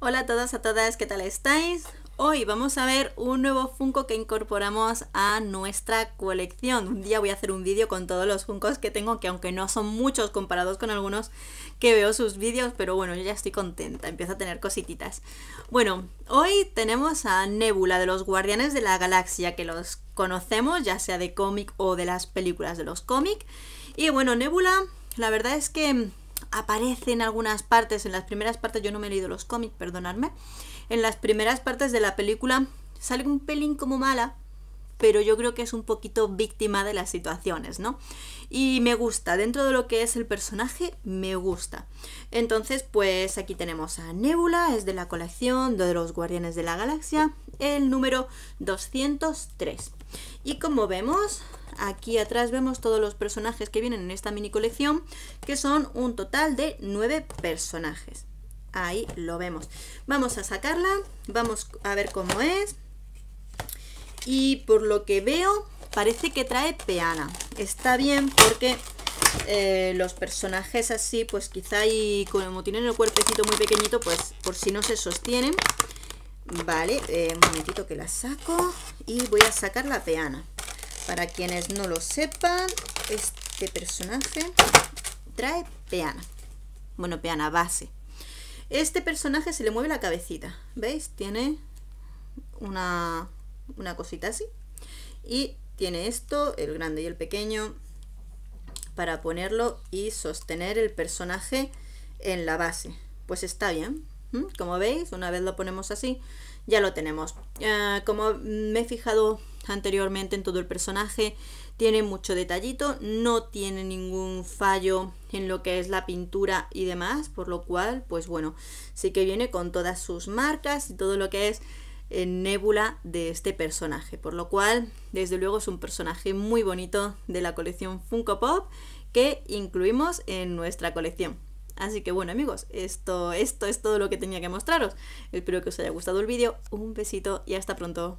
Hola a todos, a todas, ¿qué tal estáis? Hoy vamos a ver un nuevo Funko que incorporamos a nuestra colección. Un día voy a hacer un vídeo con todos los Funkos que tengo, que aunque no son muchos comparados con algunos que veo sus vídeos, pero bueno, yo ya estoy contenta, empiezo a tener cosititas. Bueno, hoy tenemos a Nebula de los Guardianes de la Galaxia, que los conocemos, ya sea de cómic o de las películas de los cómics. Y bueno, Nebula, la verdad es que aparece en algunas partes, en las primeras partes, yo no me he leído los cómics, perdonadme, en las primeras partes de la película sale un pelín como mala, pero yo creo que es un poquito víctima de las situaciones, ¿no? Y me gusta, dentro de lo que es el personaje, me gusta. Entonces, pues aquí tenemos a Nebula, es de la colección de los Guardianes de la Galaxia, el número 203. Y como vemos, Aquí atrás vemos todos los personajes que vienen en esta mini colección, que son un total de nueve personajes. Ahí lo vemos. Vamos a sacarla, vamos a ver cómo es. Y por lo que veo, parece que trae peana. Está bien porque eh, los personajes así, pues quizá y como tienen el cuerpecito muy pequeñito, pues por si no se sostienen. Vale, eh, un momentito que la saco y voy a sacar la peana. Para quienes no lo sepan, este personaje trae peana. Bueno, peana base. Este personaje se le mueve la cabecita. ¿Veis? Tiene una, una cosita así. Y tiene esto, el grande y el pequeño, para ponerlo y sostener el personaje en la base. Pues está bien. Como veis, una vez lo ponemos así, ya lo tenemos. Ah, como me he fijado anteriormente en todo el personaje, tiene mucho detallito, no tiene ningún fallo en lo que es la pintura y demás, por lo cual, pues bueno, sí que viene con todas sus marcas y todo lo que es en nébula de este personaje, por lo cual, desde luego es un personaje muy bonito de la colección Funko Pop que incluimos en nuestra colección. Así que bueno amigos, esto, esto es todo lo que tenía que mostraros. Espero que os haya gustado el vídeo, un besito y hasta pronto.